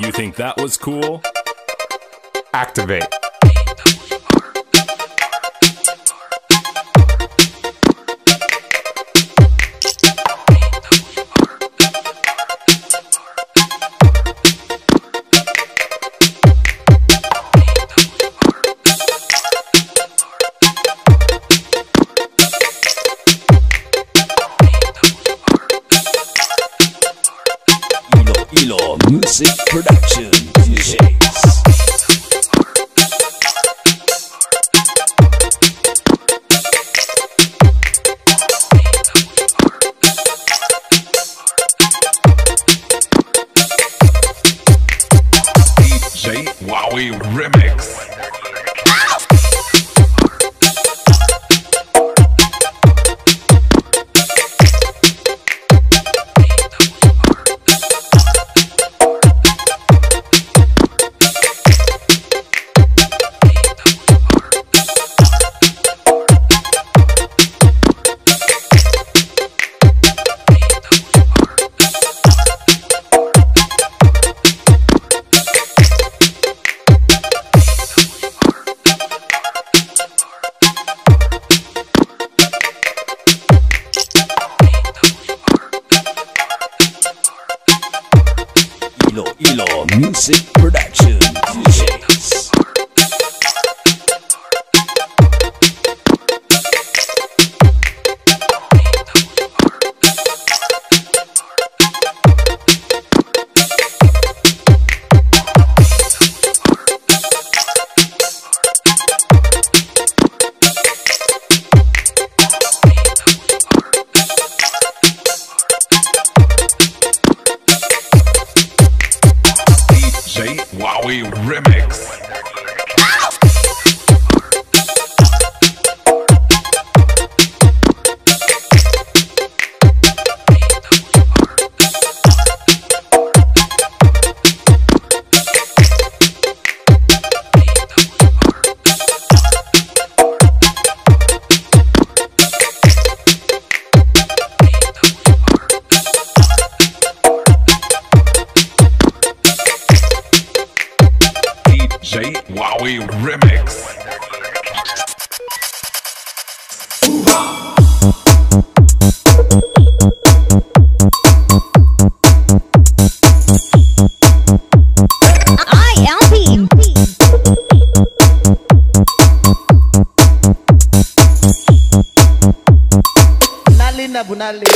You think that was cool? Activate. Music Production DJs. DJ Wowie Remix. Music Wowie Remix. DJ Wowie Remix. ILP. Nali na bunali.